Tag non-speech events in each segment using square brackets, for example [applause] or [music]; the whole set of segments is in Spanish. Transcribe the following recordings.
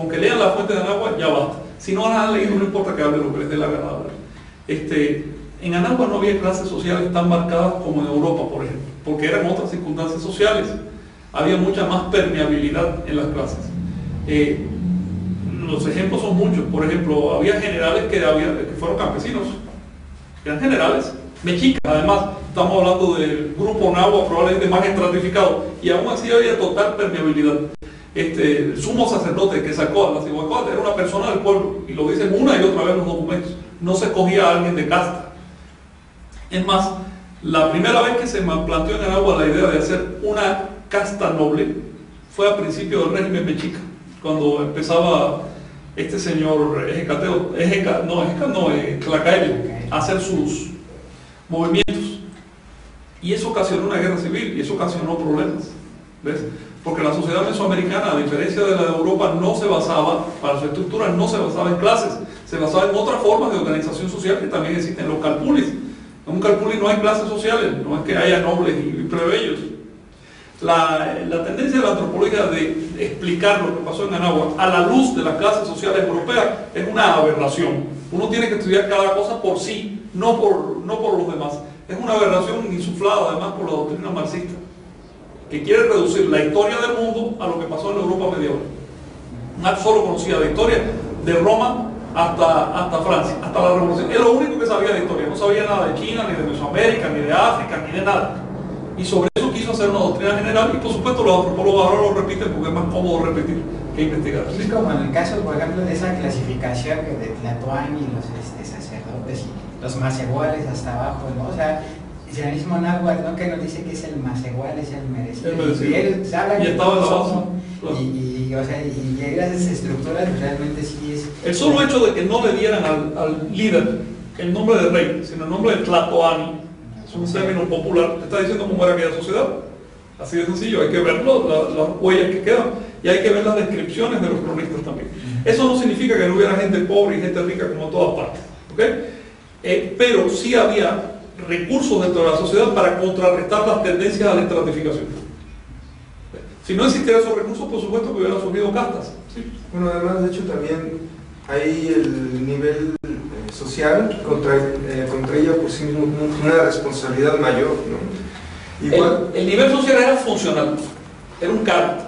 Con que lean la fuente de Anagua ya basta. Si no han leído, no importa que hable lo que les dé la gana. Este, en Anagua no había clases sociales tan marcadas como en Europa, por ejemplo, porque eran otras circunstancias sociales. Había mucha más permeabilidad en las clases. Eh, los ejemplos son muchos. Por ejemplo, había generales que, que fueron campesinos, eran generales, mexicas, además, estamos hablando del grupo Nahua probablemente más estratificado, y aún así había total permeabilidad. Este, el sumo sacerdote que sacó a la Cihuacóatl era una persona del pueblo, y lo dicen una y otra vez los documentos, no se cogía a alguien de casta. Es más, la primera vez que se planteó en Aragua la idea de hacer una casta noble fue a principio del régimen mexica, cuando empezaba este señor Ejecateo, Ejeca, no, Ejeca no, eh, a hacer sus movimientos. Y eso ocasionó una guerra civil y eso ocasionó problemas. Porque la sociedad mesoamericana, a diferencia de la de Europa, no se basaba, para su estructura, no se basaba en clases, se basaba en otras formas de organización social que también existen en los calpulis. En un calpuli no hay clases sociales, no es que haya nobles y plebeyos. La, tendencia de la antropología de explicar lo que pasó en Anagua a la luz de las clases sociales europeas es una aberración. Uno tiene que estudiar cada cosa por sí, no por, no por los demás. Es una aberración insuflada además por la doctrina marxista, que quiere reducir la historia del mundo a lo que pasó en Europa medieval. Marx solo conocía la historia de Roma hasta, hasta Francia, hasta la Revolución. Es lo único que sabía de historia, no sabía nada de China, ni de Mesoamérica, ni de África, ni de nada. Y sobre eso quiso hacer una doctrina general y por supuesto los antropólogos ahora lo repiten porque es más cómodo repetir que investigar. Es como en el caso, por ejemplo, de esa clasificación de Tlatoani, los este, sacerdotes y los más iguales hasta abajo, ¿no? O sea, el mismo náhuatl, ¿no? Que nos dice que es el más igual, es el merecido. Y él y estaba la base. Y, o sea, y a esas estructuras realmente sí es... El solo hecho de que no le dieran al, al líder el nombre de rey, sino el nombre de Tlatoani, es un término popular, está diciendo cómo era aquella sociedad. Así de sencillo, hay que ver las huellas que quedan y hay que ver las descripciones de los cronistas también. Eso no significa que no hubiera gente pobre y gente rica como en todas partes, ¿okay? Eh, pero sí había recursos dentro de la sociedad para contrarrestar las tendencias a la estratificación. Si no existieran esos recursos, por supuesto que hubieran surgido castas. Bueno, además, de hecho, también hay el nivel eh, social contra, eh, contra ella por sí mismo una responsabilidad mayor. ¿no? Igual, el, nivel social era funcional, era un cargo.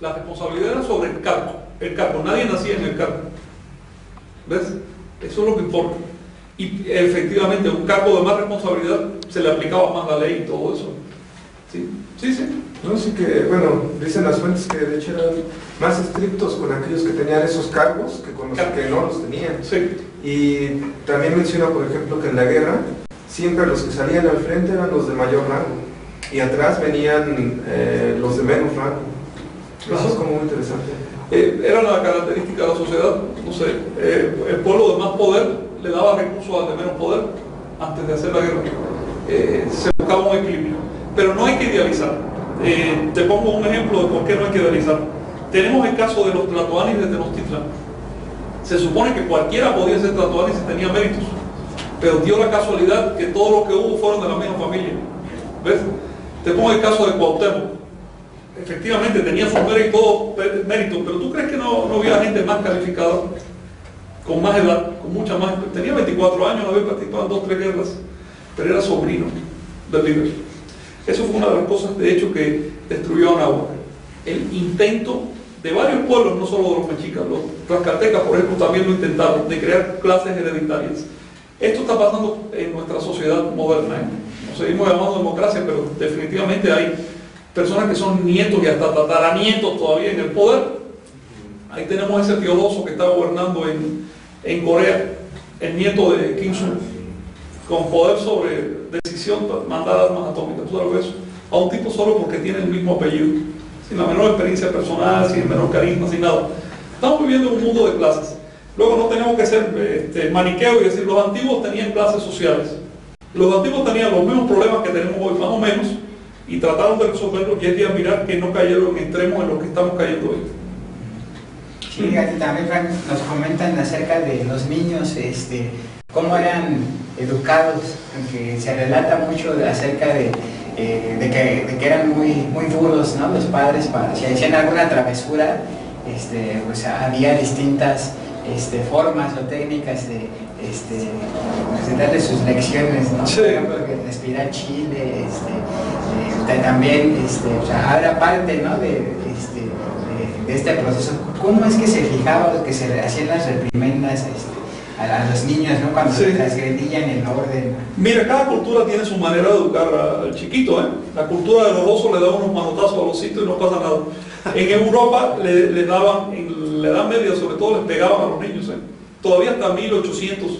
La responsabilidad era sobre el cargo. El cargo, nadie nacía en el cargo. ¿Ves? Eso es lo que importa y efectivamente un cargo de más responsabilidad se le aplicaba más la ley y todo eso. Sí, sí, sí. No, sí que, bueno, dicen las fuentes que de hecho eran más estrictos con aquellos que tenían esos cargos que con los que no los tenían. Sí. Y también menciona, por ejemplo, que en la guerra siempre los que salían al frente eran los de mayor rango y atrás venían eh, los de menos rango. Eso es como muy interesante. Eh, era la característica de la sociedad, no sé, eh, el pueblo de más poder le daba recursos al de menos poder antes de hacer la guerra. Eh, se buscaba un equilibrio. Pero no hay que idealizar. Eh, te pongo un ejemplo de por qué no hay que idealizar. Tenemos el caso de los tlatoanis de Tenochtitlan. Se supone que cualquiera podía ser tlatoani si tenía méritos, pero dio la casualidad que todos los que hubo fueron de la misma familia. ¿Ves? Te pongo el caso de Cuauhtémoc. Efectivamente tenía su mérito, mérito, pero ¿tú crees que no, no había gente más calificada? Con más edad, con mucha más, tenía 24 años, había participado en dos, tres guerras, pero era sobrino del líder. Eso fue una de las cosas, de hecho, que destruyó a Nahua. El intento de varios pueblos, no solo de los mexicas, los tlaxcaltecas, por ejemplo, también lo intentaron, de crear clases hereditarias. Esto está pasando en nuestra sociedad moderna. ¿eh? Nos seguimos llamando democracia, pero definitivamente hay personas que son nietos y hasta tataranietos todavía en el poder. Ahí tenemos ese teodoso que está gobernando en, en Corea, el nieto de Kim Jong, con poder sobre decisión, mandar armas atómicas, tú sabes eso, a un tipo solo porque tiene el mismo apellido, sin la menor experiencia personal, sin el menor carisma, sin nada. Estamos viviendo en un mundo de clases. Luego no tenemos que ser este, maniqueo y decir, los antiguos tenían clases sociales. Los antiguos tenían los mismos problemas que tenemos hoy, más o menos, y trataron de resolverlos y es de admirar que no cayeron en extremos en los que estamos cayendo hoy. Sí, también Frank, nos comentan acerca de los niños, este, cómo eran educados, aunque se relata mucho acerca de, eh, de, que, eran muy, muy duros ¿no? los padres para si hacían alguna travesura, este, pues había distintas este, formas o técnicas de, este, pues, darle sus lecciones, ¿no? Sí. Por ejemplo, que respirar chile, este, eh, también, este, o sea, ahora parte, ¿no? De, de, este proceso. ¿Cómo es que se fijaba, que se hacían las reprimendas este, a, a los niños, ¿no? Cuando Sí. transgredían el orden. Mira, cada cultura tiene su manera de educar al chiquito. ¿eh? La cultura de los osos le da unos manotazos a los sitios y no pasa nada. En Europa le, le daban, en la Edad Media sobre todo, les pegaban a los niños. ¿eh? Todavía hasta 1800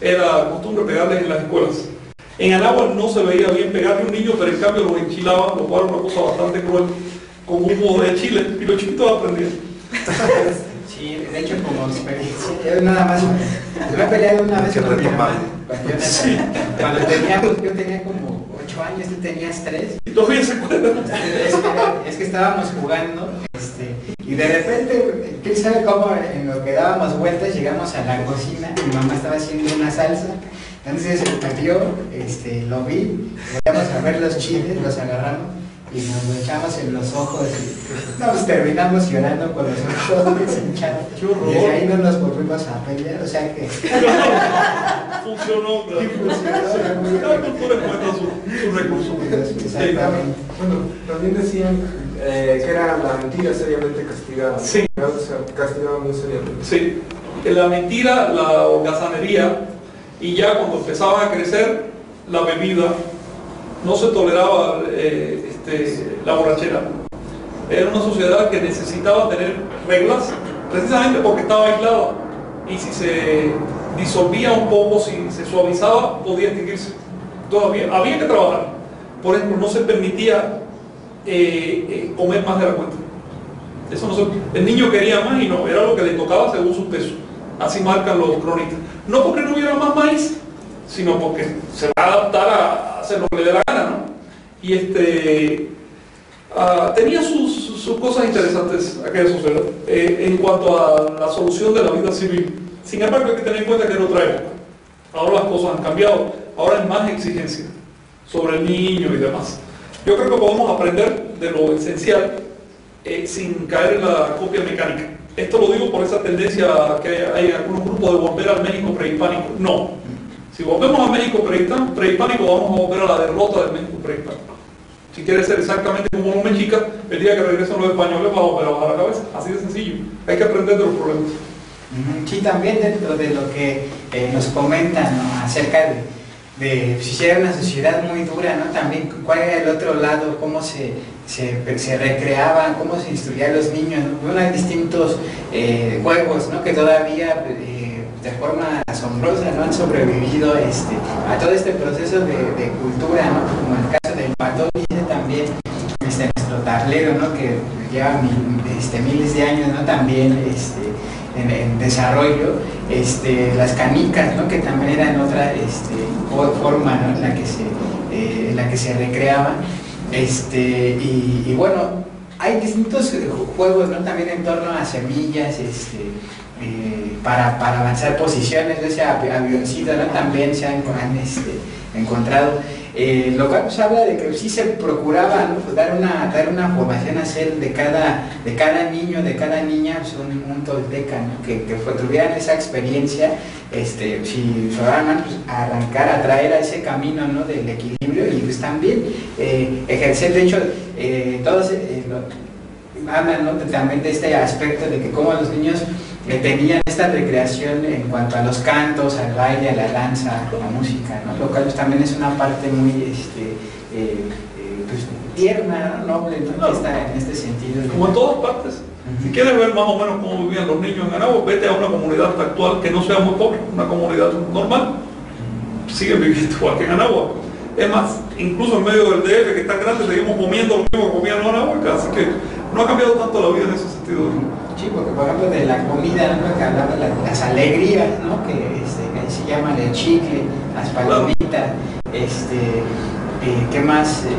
era costumbre pegarles en las escuelas. En Anáhuac no se veía bien pegarle a un niño, pero en cambio los enchilaban, lo cual era una cosa bastante cruel, con humo de chile, y los chiquitos aprendían. Sí, de hecho, como experiencia, yo nada más me he peleado una vez con mi hermana. Cuando, yo. Cuando teníamos, yo tenía como 8 años, tú tenías 3. Y todavía se acuerdan. Es que, es que estábamos jugando este, y de repente, quién sabe cómo, en lo que dábamos vueltas, llegamos a la cocina. Mi mamá estaba haciendo una salsa. Entonces se metió, este, lo vi, volvemos a ver los chiles, los agarramos y nos lo echamos en los ojos. Y, no, pues terminamos llorando con los ojos. [laughs] Y desde ahí no nos volvimos a pelear, o sea que [laughs] Funcionó, claro. Sí, funcionó. Cada cultura encuentra su, recurso. exactamente. Bueno, también decían eh, que era la mentira seriamente castigada. Sí. O sea, castigada muy seriamente. Sí, que la mentira, la holgazanería, y ya cuando empezaban a crecer, la bebida, no se toleraba eh, este, la borrachera. Era una sociedad que necesitaba tener reglas, precisamente porque estaba aislada. Y si se disolvía un poco, si se suavizaba, podía extinguirse. Todavía había que trabajar. Por ejemplo, no se permitía eh, eh, comer más de la cuenta. Eso no se- el niño quería más y no, era lo que le tocaba según su peso. Así marcan los cronistas. No porque no hubiera más maíz, sino porque se va a adaptar a hacer lo que le dé la. Y este ah, tenía sus, cosas interesantes aquella sociedad eh, en cuanto a la solución de la vida civil. Sin embargo, hay que tener en cuenta que era otra época. Ahora las cosas han cambiado, ahora hay más exigencia sobre el niño y demás. Yo creo que podemos aprender de lo esencial eh, sin caer en la copia mecánica. Esto lo digo por esa tendencia que hay, hay algunos grupos de volver al México prehispánico. No. Si volvemos a México prehispá- prehispánico, vamos a volver a la derrota del México prehispánico. Si quiere ser exactamente como los mexicas, el día que regresen los españoles va a bajar la cabeza. Así de sencillo. Hay que aprender de los problemas. Sí, también dentro de lo que eh, nos comentan acerca de, de si era una sociedad muy dura, ¿no? También cuál era el otro lado, cómo se, se, se recreaban, cómo se instruía a los niños, ¿no? Hay distintos eh, juegos, ¿no? Que todavía eh, de forma asombrosa, ¿no? Han sobrevivido este, a todo este proceso de, de cultura, ¿no? Como el caso del también ¿no? Que lleva este, miles de años, ¿no? También, este, en, desarrollo, este, las canicas, ¿no? que también eran otra este, fo- forma ¿no? en, la que se, eh, la que se recreaba. Este, y, bueno, hay distintos ju- juegos ¿no? también en torno a semillas, este, eh, para, para avanzar posiciones, ese avi- avioncito ¿no? también se han, han, este, encontrado. Eh, lo cual pues, habla de que sí se procuraba. Pues, dar, una, dar una formación a hacer de cada, de cada niño, de cada niña, pues, un, un tolteca, ¿no? que, que fue- tuvieran esa experiencia, este, si fueran pues, a arrancar, a traer a ese camino ¿no? del equilibrio y pues también eh, ejercer, de hecho, eh, todos eh, lo- hablan ¿no? también de este aspecto de que como los niños eh, tenían esta recreación en cuanto a los cantos, al baile, a la danza, a la música, ¿no? lo cual pues, también es una parte muy este, eh, eh, pues, tierna, ¿no? noble, ¿no? Claro. Que está en este sentido. Como en todas partes. Si quieres ver más o menos cómo vivían los niños en Aragua, vete a una comunidad actual que no sea muy pobre, una comunidad normal. Siguen viviendo igual que en Anagua. Es más, incluso en medio del DF, que es tan grande, seguimos comiendo lo mismo que comían los anahuacas. Así que no ha cambiado tanto la vida en ese sentido. Sí, porque por ejemplo de la comida, ¿no? que hablaba de la- las alegrías, ¿no? que, este, que ahí se llaman el chicle, las palomitas, este, eh, ¿qué más eh,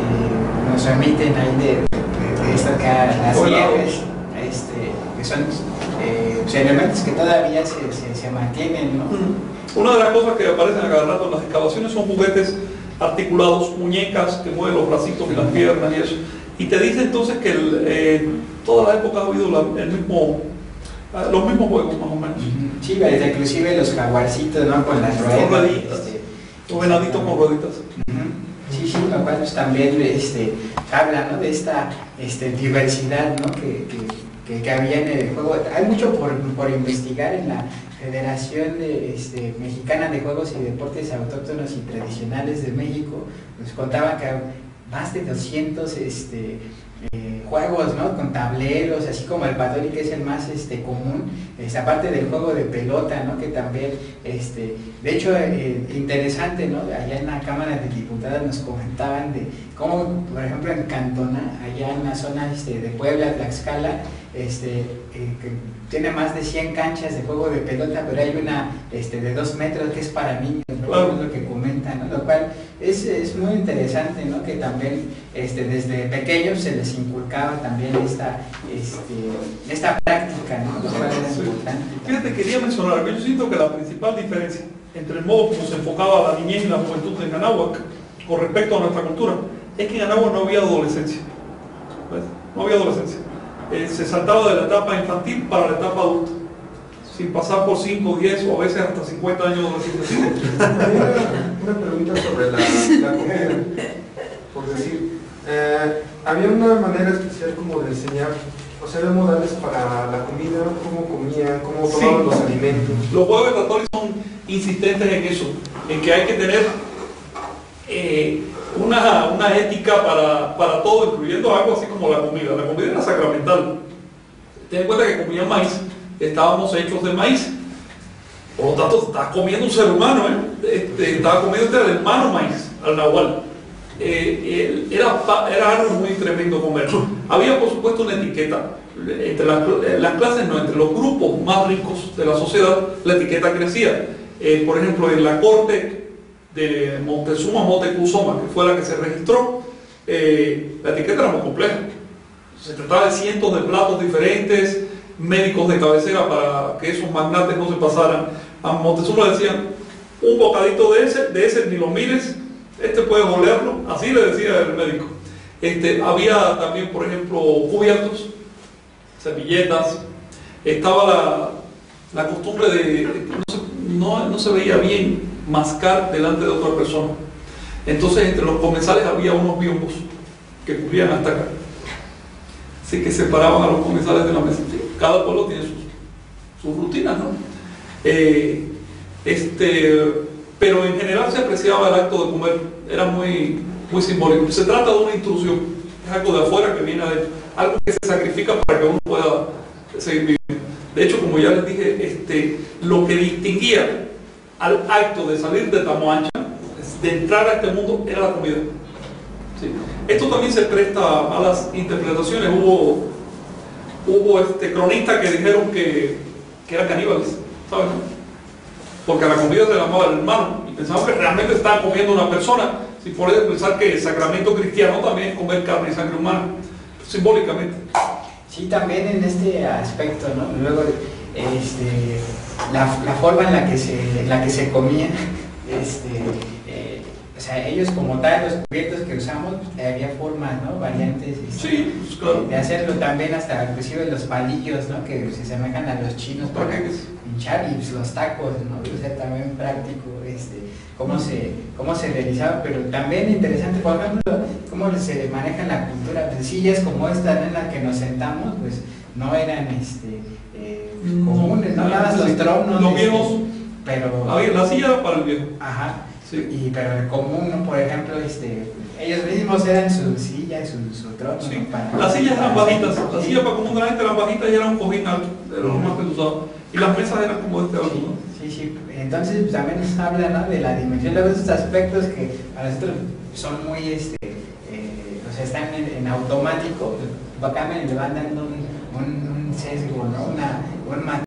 nos remiten ahí de, de- de las nieves, este, que son eh, pues, elementos que todavía se, se, se mantienen, ¿no? Una de las cosas que aparecen a cada rato en las excavaciones son juguetes articulados, muñecas que mueven los bracitos y las piernas y eso. Y te dice entonces que el, eh, toda la época ha habido la- el mismo Ah, Los mismos juegos, más o menos. Sí, desde inclusive los jaguarcitos, ¿no? Con las ruedas. este, Los venaditos con rueditas. Ujú. Sí, sí, lo cual pues, también este, habla ¿no? de esta este, diversidad ¿no? que, que, que- que había en el juego. Hay mucho por, por investigar en la Federación de, este, Mexicana de Juegos y Deportes Autóctonos y Tradicionales de México. Nos contaban que más de 200 este, eh, juegos ¿no? con tableros, así como el Padori, que es el más este, común, es, aparte del juego de pelota, ¿no? que también, este, de hecho, eh, interesante, ¿no? allá en la Cámara de Diputados nos comentaban de cómo, por ejemplo, en Cantona, allá en la zona este, de Puebla, Tlaxcala, este, eh, que tiene más de 100 canchas de juego de pelota, pero hay una este, de 2 metros que es para niños, es lo que comentan, ¿no? lo cual es, es muy interesante, ¿no? que también este, desde pequeños se les inculcaba también esta, este, esta práctica, ¿no? lo cual es Sí. importante. Fíjate, quería mencionar algo. Yo siento que la principal diferencia entre el modo como se enfocaba la niñez y la juventud en Anáhuac con respecto a nuestra cultura es que en Anáhuac no había adolescencia. ¿Ves? No había adolescencia. Eh, se saltaba de la etapa infantil para la etapa adulta, sin pasar por 5, 10 o a veces hasta 50 años de adolescencia. [laughs] Había una pregunta sobre la, la comida. Por decir, eh, había una manera especial como de enseñar, o sea, había modales para la comida, cómo comían, cómo Sí. tomaban los alimentos. Los juegos católicos son insistentes en eso, en que hay que tener eh, una, una ética para, para todo, incluyendo algo así como la comida. La comida era sacramental. Ten en cuenta que comían maíz, estábamos hechos de maíz. Por lo tanto, estás comiendo un ser humano, ¿eh? Este, estaba comiendo el hermano maíz, al nahual. Eh, era, era algo muy tremendo comer. Había, por supuesto, una etiqueta. Entre las, cl- las clases, no, entre los grupos más ricos de la sociedad, la etiqueta crecía. Eh, por ejemplo, en la corte de Montezuma Motecuzoma, que fue la que se registró, eh, la etiqueta era muy compleja. Se trataba de cientos de platos diferentes, médicos de cabecera para que esos magnates no se pasaran. A Montezuma decían, un bocadito de ese, de ese ni lo mires, este puede olerlo, así le decía el médico. Este, había también, por ejemplo, cubiertos, servilletas, estaba la, la costumbre de, no no- se veía bien mascar delante de otra persona. Entonces entre los comensales había unos biombos que cubrían hasta acá. Así que separaban a los comensales de la mesa. Cada pueblo tiene sus, sus rutinas, ¿no? Eh, este, pero en general se apreciaba el acto de comer, era muy, muy simbólico. Se trata de una intrusión, es algo de afuera que viene adentro, algo que se sacrifica para que uno pueda seguir viviendo. De hecho, como ya les dije, este, lo que distinguía al acto de salir de Tamoancha, de entrar a este mundo, era la comida. Esto también se presta a malas interpretaciones. Hubo, hubo este, cronistas que dijeron que, que eran caníbales, ¿sabes? Porque a la comida se llamaba el hermano y pensaban que realmente estaban comiendo una persona. Si puedes pensar que el sacramento cristiano también es comer carne y sangre humana, simbólicamente. Sí, también en este aspecto, ¿no? Luego, este, la, la forma en la que se, en la que se comía, [laughs] este, eh, o sea, ellos como tal, los cubiertos que usamos, eh, había formas, ¿no? Variantes. este, Sí, pues claro. De hacerlo también hasta inclusive los palillos, ¿no? Que se asemejan a los chinos para Y pues, los tacos, ¿no? O sea, también práctico, este, cómo se, cómo se realizaba, pero también interesante, por ejemplo, cómo se maneja la cultura, pues sillas como esta ¿no? en la que nos sentamos, pues no eran, este, eh, comunes, no nada más los tronos, Los este, viejos, pero, la silla para el viejo. ajá, Sí. y, pero el común, ¿no? Por ejemplo, este, ellos mismos eran su silla, su, su trono, Sí. ¿no? Para- Las sillas eran para- bajitas, las sillas para común de la gente eran bajitas y eran un cojín alto, de los más que se usaba. Y las mesas eran como de este alto, ¿no? Sí, sí, entonces pues, también nos habla ¿no? de la dimensión, luego estos aspectos que para nosotros son muy, este, eh, o sea, están en, en automático, pues, acá me le van dando un, un- un sesgo, ¿no? Una, un